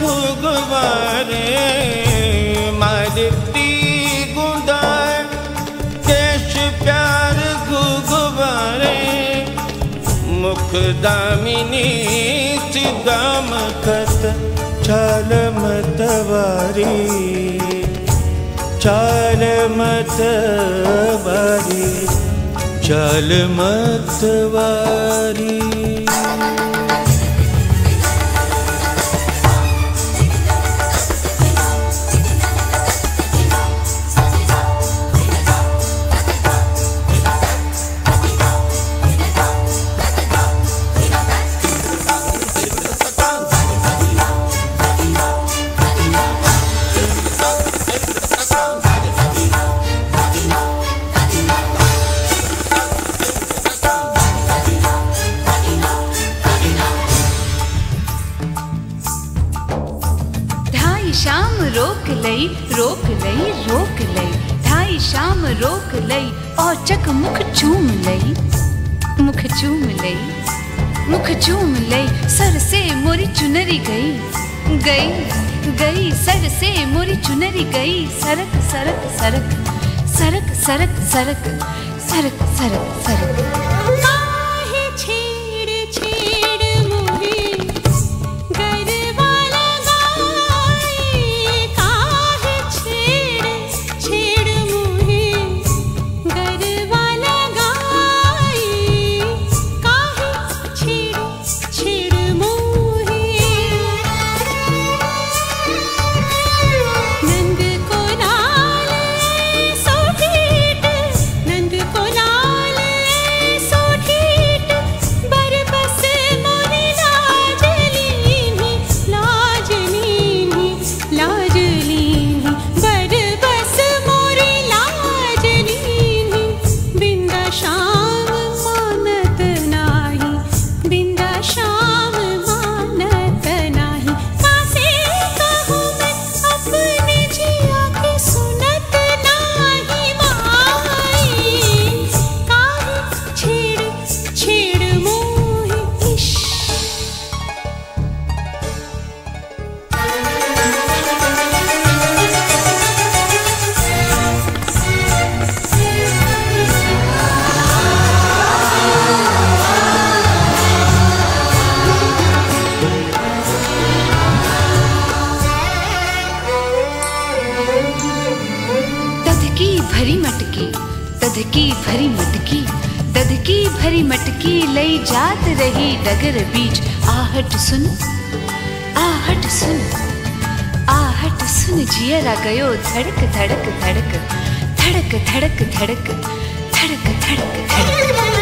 गुगवारे मारती गुंडार केश प्यार गुगवारे मुख दामिनी सिदाम खत चाल मतवारी चाल मतवारी चाल मतवारी रोक लई रोक लई रोक लई। ढाई शाम रोक लई औचक मुख चूम लई। मुख चूम लई, मुख चूम लई, सर से मोरी चुनरी गई। गई गई, सर से मोरी चुनरी गई। सरक सरक सरक सरक सरक सरक सरक सरक सरक। काहे भरी मटकी, दधकी भरी मटकी, दधकी भरी मटकी लई जात रही डगर बीच आहट सुन आहट सुन आहट सुन जियरा गयो धड़क धड़क धड़क धड़क धड़क धड़क धड़क धड़क धड़क।